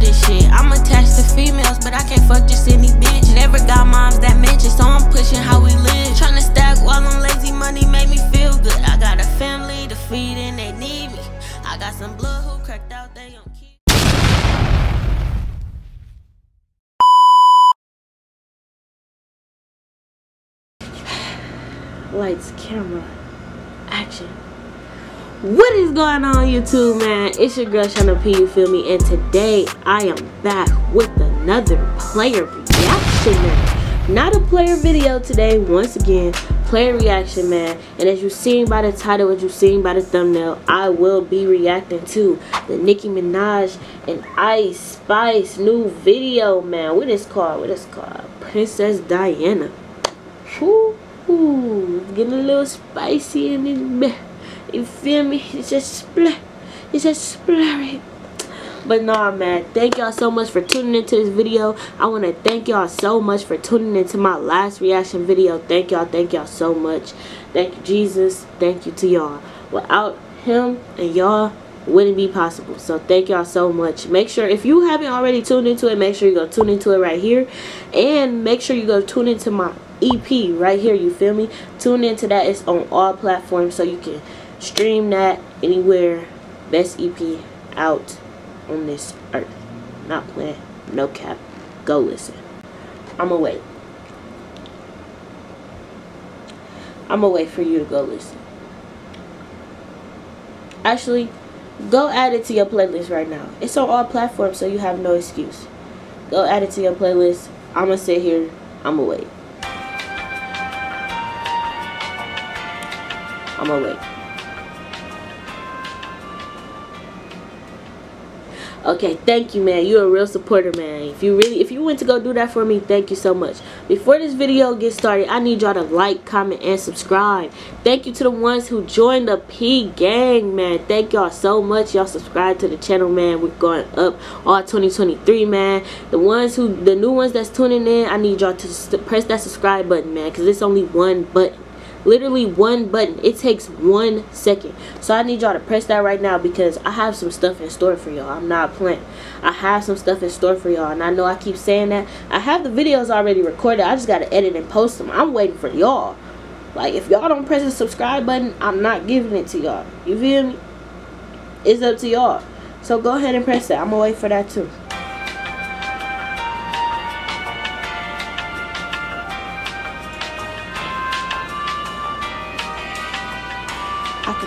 this shit. I'm attached to females, but I can't fuck just any bitch. Never got moms that mention, so I'm pushing how we live. Tryna stack while I'm lazy, money make me feel good. I got a family to feed and they need me. I got some blood who cracked out, they don't keep. Lights, camera, action. What is going on YouTube man? It's your girl Shauna P, you feel me? And today I am back with another player reaction man. Not a player video today, once again, player reaction man. And as you've seen by the title, as you've seen by the thumbnail, I will be reacting to the Nicki Minaj and Ice Spice new video man. What is called? What is called? Princess Diana. Whoo. Ooh, it's getting a little spicy in it. You feel me? It's just splat. It's just splurry. But nah, man. Thank y'all so much for tuning into this video. I want to thank y'all so much for tuning into my last reaction video. Thank y'all. Thank y'all so much. Thank you, Jesus. Thank you to y'all. Without him and y'all, wouldn't be possible. So thank y'all so much. Make sure if you haven't already tuned into it, make sure you go tune into it right here. And make sure you go tune into my EP right here. You feel me? Tune into that. It's on all platforms so you can stream that anywhere. Best EP out on this earth. Not playing. No cap. Go listen. I'ma wait. I'ma wait for you to go listen. Actually, go add it to your playlist right now. It's on all platforms so you have no excuse. Go add it to your playlist. I'ma sit here. I'ma wait. I'm gonna wait. Okay, thank you, man. You're a real supporter, man. If you really, if you went to go do that for me, thank you so much. Before this video gets started, I need y'all to like, comment, and subscribe. Thank you to the ones who joined the P gang, man. Thank y'all so much. Y'all subscribe to the channel, man. We're going up all 2023, man. The ones who, the new ones that's tuning in, I need y'all to press that subscribe button, man, because it's only one button literally one button. It takes one second. So i need y'all to press that right now because i have some stuff in store for y'all. I'm not playing. I have some stuff in store for y'all and i know i keep saying that. I have the videos already recorded. I just gotta edit and post them. I'm waiting for y'all. Like if y'all don't press the subscribe button i'm not giving it to y'all. You feel me? It's up to y'all. So go ahead and press that. I'm gonna wait for that too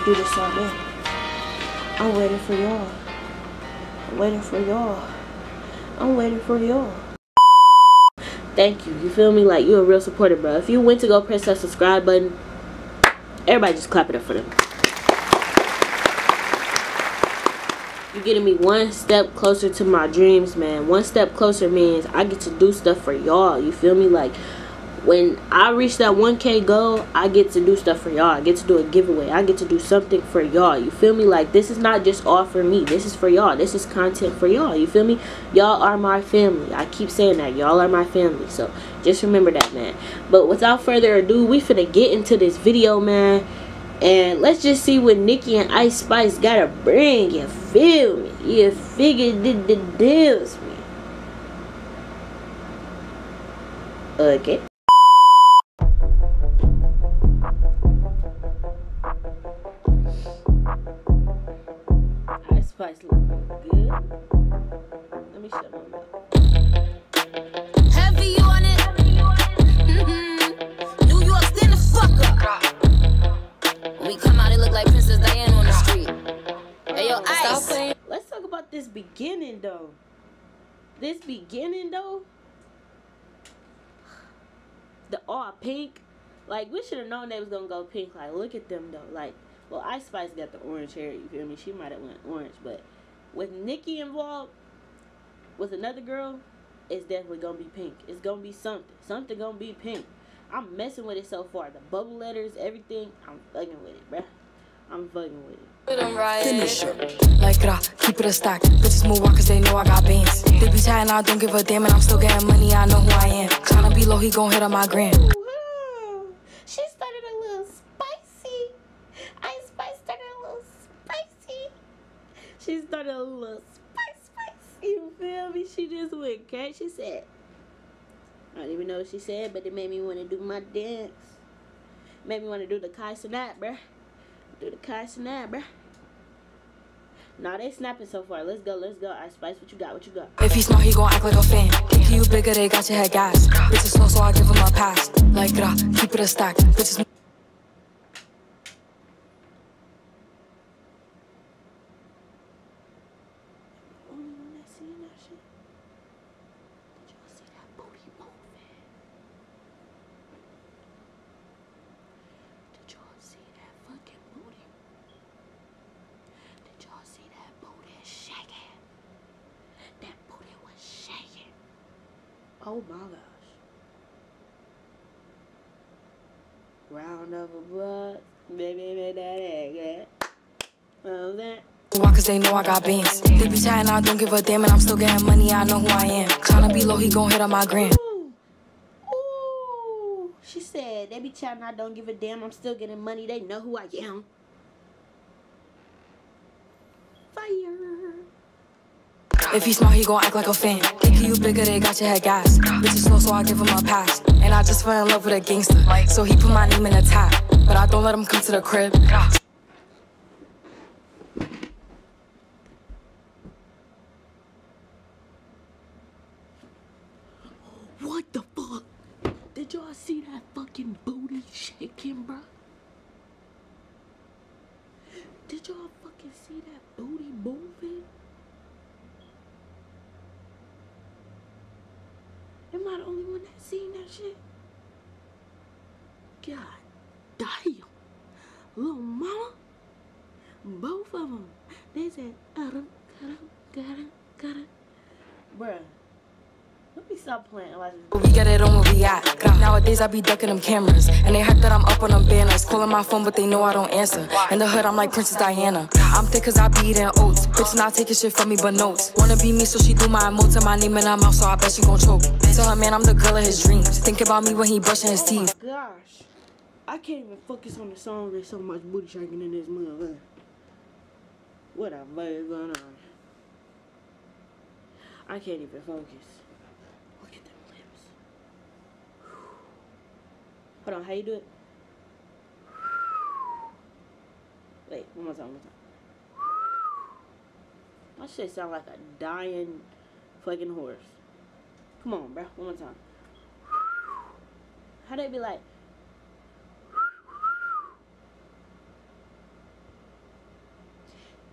do this all day. I'm waiting for y'all. I'm waiting for y'all. I'm waiting for y'all. Thank you. You feel me? Like you're a real supporter, bro. If you went to go press that subscribe button, everybody just clap it up for them. You're getting me one step closer to my dreams, man. One step closer means I get to do stuff for y'all. You feel me? Like when I reach that 1K goal, I get to do stuff for y'all. I get to do a giveaway. I get to do something for y'all. You feel me? Like, this is not just all for me. This is for y'all. This is content for y'all. You feel me? Y'all are my family. I keep saying that. Y'all are my family. So, just remember that, man. But without further ado, we finna get into this video, man. And let's just see what Nicki and Ice Spice gotta bring. You feel me? You figured the, deals, me. Okay. This beginning, though. The all pink. Like, we should have known they was to go pink. Like, look at them, though. Like, well, Ice Spice got the orange hair, you feel me? She might have went orange, but with Nicki involved, with another girl, it's definitely gonna be pink. It's gonna be something. Something gonna be pink. I'm messing with it so far. The bubble letters, everything, I'm fucking with it, bruh. I'm fucking with it. Finish it. Like that, keep it a stack. Bitches move on cause they know I got beans. They be chatting, I don't give a damn, and I'm still getting money, I know who I am. Tryna be low, he gon' hit on my gram. Ooh, she started a little spicy. Ice Spice started a little spicy. She started a little spice, spicy. You feel me? She just went crazy. She said, I don't even know what she said, but it made me want to do my dance. Made me want to do the Kai snap, bruh. Do the Kai snap, bruh. Nah, they snapping so far. Let's go, let's go. Ice Spice, what you got? What you got? If he smart, he gon' act like a fan. Think you bigger, they got your head gas. Bitches slow, so I give him a pass. Like, gra, keep it a stack. Bitches Only one that seen that shit. Did y'all see that booty moving? Did y'all see that fucking booty? Did y'all see that booty shaking? That booty was shaking. Oh my gosh. Round of applause. Baby, make that egg. Well, that. Why? Cause they know I got beans. They be chatting, I don't give a damn, and I'm still getting money, I know who I am. Tryna be low, he gon' hit on my gram. She said, they be chatting, I don't give a damn, I'm still getting money, they know who I am. Fire. If he smart, he gon' act like a fan. Think you bigger, they got your head gas. Bitches slow, so I give him a pass. And I just fell in love with a gangster. So he put my name in the tag. But I don't let him come to the crib. What the fuck? Did y'all see that fucking booty shaking, bruh? Did y'all fucking see that booty moving? Am I the only one that seen that shit? God damn. Little mama. Both of them. They said, got got got Bruh. Let me stop playing. Like, We get it on where we at. Nowadays I be ducking them cameras. And they hype that I'm up on them banners. Calling my phone, but they know I don't answer. In the hood, I'm like Princess Diana. I'm thick cause I be eating oats. Bitch not taking shit from me but notes. Wanna be me, so she do my emotes and my name in her mouth, so I bet she gon' choke. Tell her man I'm the girl of his dreams. Think about me when he brushing his teeth. Oh gosh. I can't even focus on the song. There's so much booty shaking in this motherfucker. What the fuck is going on? I can't even focus. Look at them lips. Hold on, how you do it? Wait, one more time, one more time. My shit sound like a dying fucking horse. Come on, bro. One more time. How they be like?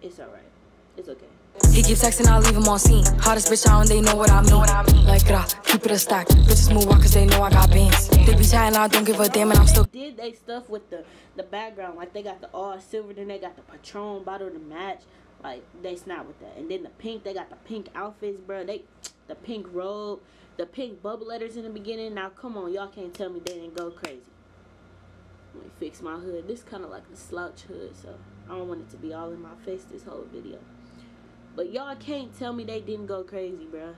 It's alright. It's okay. He keep texting, I leave him on seen. Hottest bitch out and they know what I mean. Like, gra, keep it a stack. Bitches move walk cause they know I got bands. They be chatting, I don't give a damn, and I'm still Did they stuff with the the background? Like they got the all silver, then they got the Patron bottle to match. Like they snap with that, and then the pink, they got the pink outfits, bro. They the pink robe, the pink bubble letters in the beginning. Now come on, y'all can't tell me they didn't go crazy. Let me fix my hood. This kind of like a slouch hood, so I don't want it to be all in my face this whole video. But y'all can't tell me they didn't go crazy, bruh.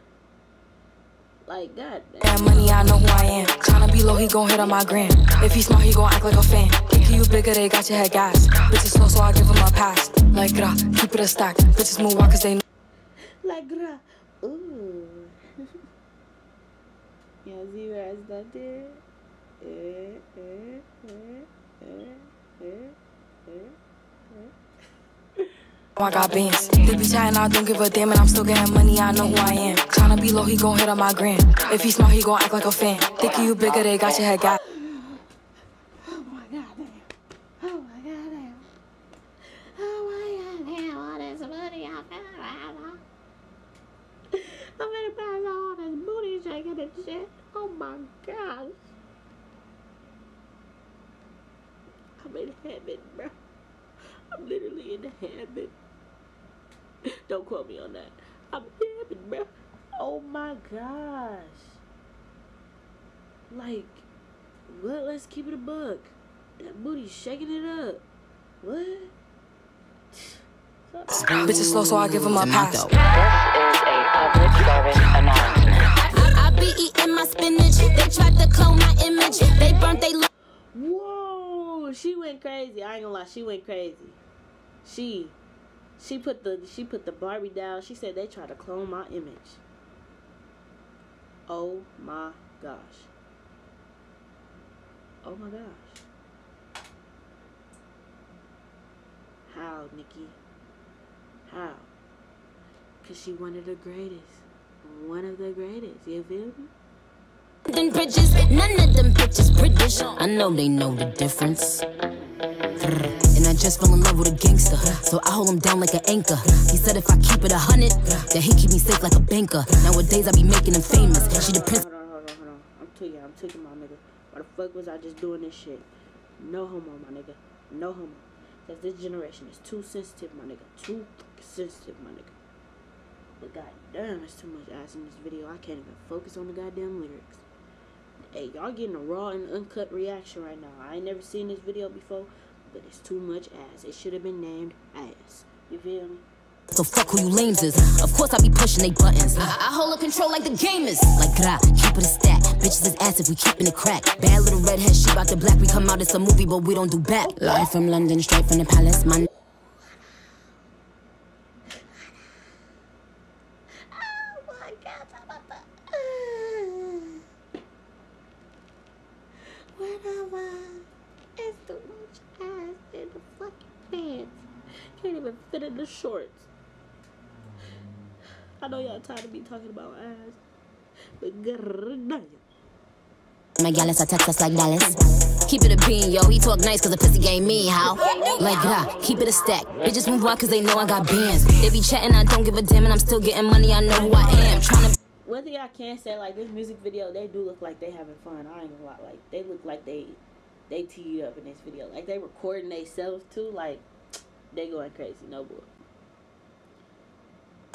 Like, god damn. That money, I know who I am. Tryna be low, he gon' hit on my gram. If he smart, he gon' act like a fan. Think you bigger, they got your head gas. Bitches slow, so I give him a pass. Like, gra, keep it a stack. Bitches move walk cause they know. Like, gra. Ooh. Y'all see where I started? I got bands. They be chatting, I don't give a damn, and I'm still getting money, I know who I am. Tryna be low, he gon' hit on my gram. If he smart, he gon' act like a fan. Think you bigger, they got your head gas. Oh my god damn. Oh my god damn. Oh my god damn. All this money I found. I'm gonna pass all this booty shaking and shit. Oh my gosh. I'm in heaven, bro. I'm literally in heaven. Don't quote me on that. I'm in bro. Oh my gosh. Like, what? Let's keep it a buck. That booty shaking it up. What? Bitches slow, so I give him a pass. This is a public service announcement. I be eating my spinach. They tried to clone my image. They burnt they Whoa, she went crazy. I ain't gonna lie, she went crazy. She, She put the she put the Barbie down. She said they tried to clone my image. Oh my gosh. Oh my gosh. How, Nicki? How? Cause she one of the greatest. One of the greatest. You feel me? Them none of them bitches British. I know they know the difference. And I just fell in love with a gangster, so I hold him down like an anchor. He said if I keep it a hundred, that he keep me safe like a banker. Nowadays I be making him famous. She the prince. Hold on, hold on, hold on. I'm tweaking, I'm tweaking my nigga. Why the fuck was I just doing this shit? No homo, my nigga. No homo. Cause this generation is too sensitive, my nigga. Too sensitive, my nigga. But goddamn, there's too much ass in this video. I can't even focus on the goddamn lyrics. Hey, y'all getting a raw and uncut reaction right now. I ain't never seen this video before, but it's too much ass. It should have been named ass. You feel me? So fuck who you lames is. Of course I be pushing they buttons. I, I hold a control like the gamers. Like gra, keep it a stack. Bitches is ass if we keepin' it crack. Bad little redhead, she bout the black. We come out, it's a movie, but we don't do back. Live from London, straight from the palace. My Oh my god, I'm about to. Whatever. It's too much ass in the fucking pants. Can't even fit in the shorts. I know y'all tired of me talking about ass. But goddamn. My gallus, I text us like Dallas. Keep it a bean, yo. He talk nice cause the pussy game me, how? Like, gra, keep it a stack. Bitches move out cause they know I got bands. They be chatting, I don't give a damn, and I'm still getting money, I know who I am. Tryna One thing I can say, like this music video, they do look like they having fun. I ain't gonna lie, like they look like they they teed up in this video. Like they recording themselves too. Like they going crazy. No boy.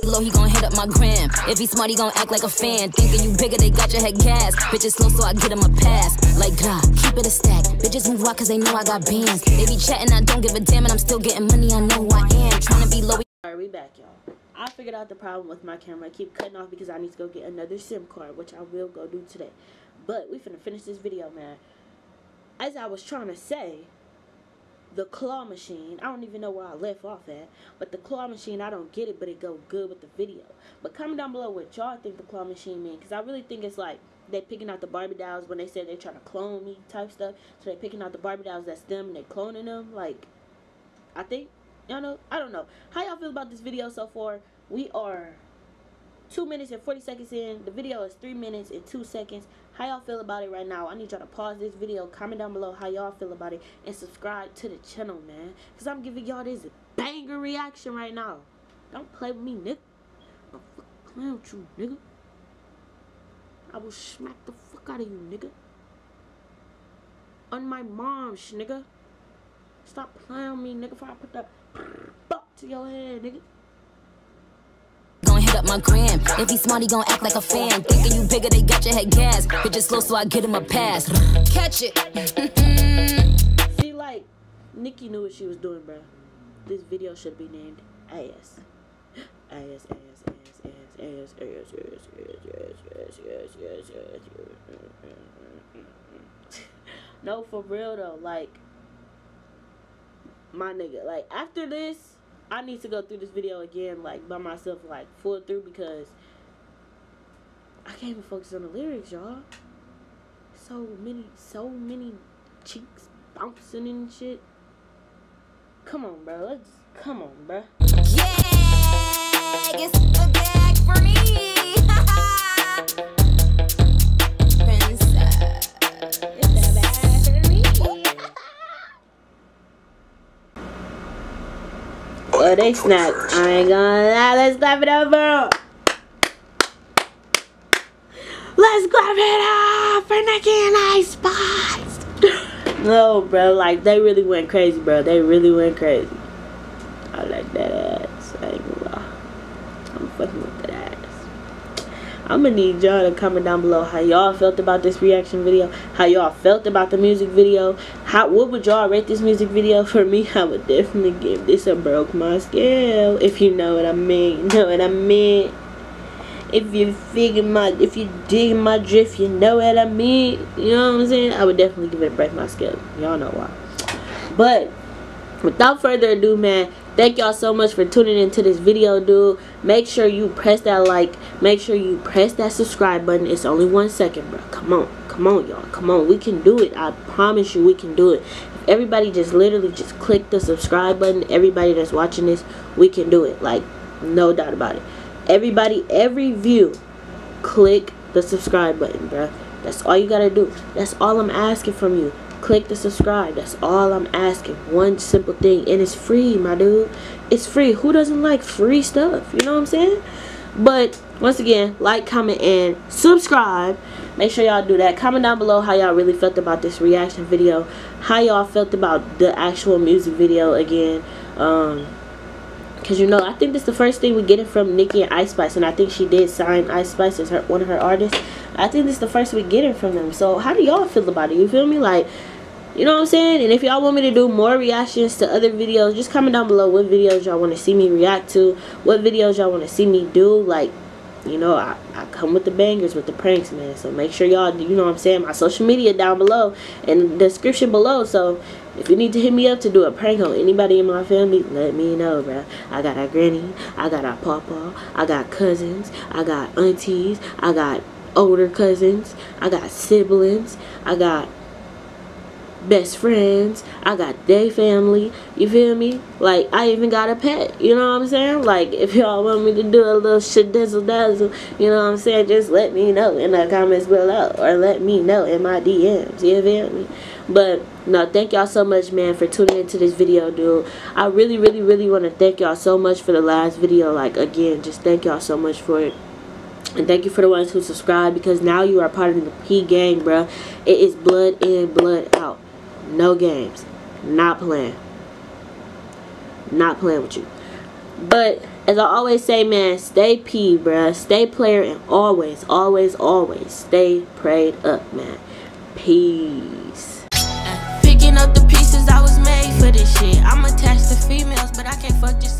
Low, he gon' hit up my gram. If he smart, he gon' act like a fan. Thinking you bigger, they got your head gas. Bitches slow, so I get him a pass. Like, gra, keep it a stack. Bitches move out cause they know I got bands. They be chatting, I don't give a damn, and I'm still getting money, I know who I am. Trying to be low. Alright, we back, y'all. I figured out the problem with my camera. I keep cutting off because I need to go get another SIM card, which I will go do today. But we finna finish this video, man. As I was trying to say, the claw machine, I don't even know where I left off at, but the claw machine, I don't get it, but it go good with the video. But comment down below what y'all think the claw machine mean, because I really think it's like they picking out the Barbie dolls when they said they're trying to clone me type stuff. So they picking out the Barbie dolls that's them and they cloning them. Like, I think, y'all know, I don't know. How y'all feel about this video so far? We are two minutes and 40 seconds in. The video is three minutes and two seconds. How y'all feel about it right now? I need y'all to pause this video, comment down below how y'all feel about it, and subscribe to the channel, man. Because I'm giving y'all this banger reaction right now. Don't play with me, nigga. I'm playing with you, nigga. I will smack the fuck out of you, nigga. On my mom, nigga. Stop playing with me, nigga, before I put that buck to your head, nigga. Up my gram. If he smart, he gon' act like a fan. Thinking you bigger, they got your head gas. Bitches slow, so I get him a pass. Catch it. See, like, Nicki knew what she was doing, bro. This video should be named AS. AS, AS, AS, AS, AS, AS, AS, AS, AS, AS, AS, AS. No, for real though, like, my nigga, like, after this, I need to go through this video again, like, by myself, like, full through because I can't even focus on the lyrics, y'all. So many, so many cheeks bouncing and shit. Come on, bro. Let's come on, bro. Yeah, they snapped. I ain't gonna lie. Let's clap it up, bro. Let's clap it up for Nicki and Ice Spice. No, bro. Like, they really went crazy, bro. They really went crazy. I like that ass. I ain't gonna lie. I'm fucking with that ass. I'm gonna need y'all to comment down below how y'all felt about this reaction video, how y'all felt about the music video, how what would y'all rate this music video? For me, I would definitely give this a broke my scale, if you know what I mean. Know what I mean? If you figure my, if you dig my drift, you know what I mean. You know what I'm saying? I would definitely give it a break my scale. Y'all know why. But without further ado, man, thank y'all so much for tuning into this video dude. Make sure you press that like. Make sure you press that subscribe button. It's only one second bro come on. Come on y'all. Come on. We can do it. I promise you we can do it. Everybody just literally just click the subscribe button everybody that's watching this we can do it. Like no doubt about it. Everybody every view click the subscribe button bro that's all you gotta do. That's all i'm asking from you click the subscribe. That's all i'm asking. One simple thing and it's free my dude. It's free. Who doesn't like free stuff? You know what i'm saying? But once again like comment and subscribe. Make sure y'all do that. Comment down below how y'all really felt about this reaction video. How y'all felt about the actual music video again. Um because you know i think this is the first thing we get it from nicki and ice spice and i think she did sign ice spice as her one of her artists. I think this is the first we get it from them. So how do y'all feel about it? You feel me? Like, you know what I'm saying? And if y'all want me to do more reactions to other videos, just comment down below what videos y'all want to see me react to. What videos y'all want to see me do. Like, you know, I, I come with the bangers, with the pranks, man. So make sure y'all, you know what I'm saying? My social media down below in the description below. So if you need to hit me up to do a prank on anybody in my family, let me know, bro. I got a granny, I got a papa, I got cousins, I got aunties, I got older cousins. I got siblings. I got best friends. I got day family. You feel me? Like I even got a pet. You know what I'm saying? Like if y'all want me to do a little shit dazzle dazzle, you know what I'm saying? Just let me know in the comments below or let me know in my DMs. You feel me? But no, thank y'all so much, man, for tuning into this video, dude. I really, really, really want to thank y'all so much for the last video. Like again, just thank y'all so much for it. And thank you for the ones who subscribe because now you are part of the P gang, bro. It is blood in, blood out. No games. Not playing. Not playing with you. But as I always say, man, stay P, bruh. Stay player and always, always, always stay prayed up, man. Peace. Picking up the pieces I was made for this shit. I'm attached to females, but I can't fuck just.